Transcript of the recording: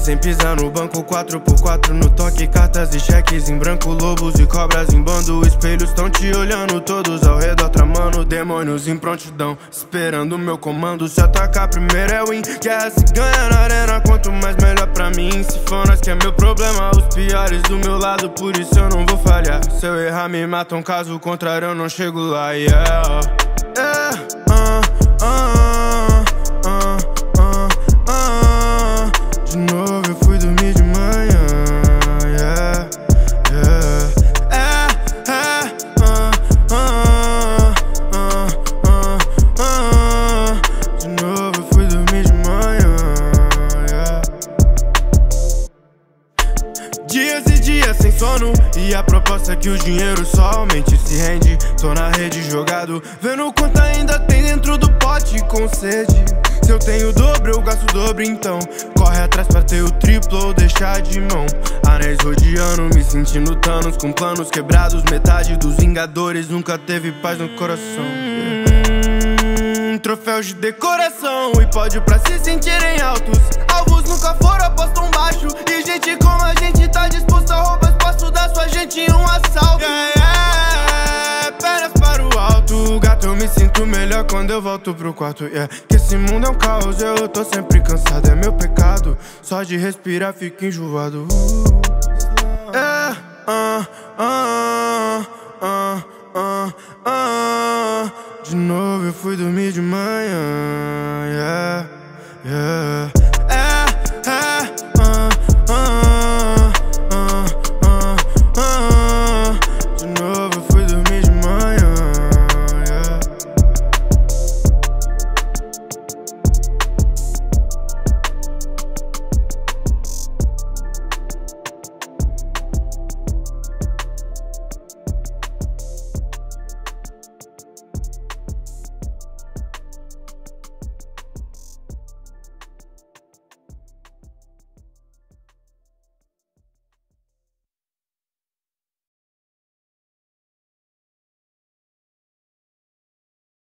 sem pisar no banco 4x4 no toque Cartas e cheques em branco Lobos e cobras em bando Espelhos tão te olhando Todos ao redor tramando Demônios em prontidão Esperando meu comando Se atacar primeiro é win Guerra se ganha na arena Quanto mais melhor pra mim Se for nós que é meu problema Os piores do meu lado Por isso eu não vou falhar Se eu errar me matam Caso contrário eu não chego lá yeah, Dias e dias sem sono. E a proposta é que o dinheiro só aumente se rende. Tô na rede jogado Vendo quanto ainda tem dentro do pote com sede. Se eu tenho o dobro, eu gasto o dobro, então. Corre atrás pra ter o triplo ou deixar de mão. Anéis rodeando, me sentindo Thanos Com planos quebrados, metade dos Vingadores. Nunca teve paz no coração hum, Troféus de decoração e pódio pra se sentirem altos. Alvos nunca foram apostam baixo. E gente como a gente tá disposto a roubar espaço da sua gente em um assalto. Yeah, yeah, Pernas para o alto, gato eu me sinto melhor quando eu volto pro quarto. Yeah. Que esse mundo é um caos, eu tô sempre cansado, é meu pecado. Só de respirar fico enjoado. É, ah, ah, ah. De novo eu fui dormir yeah, yeah.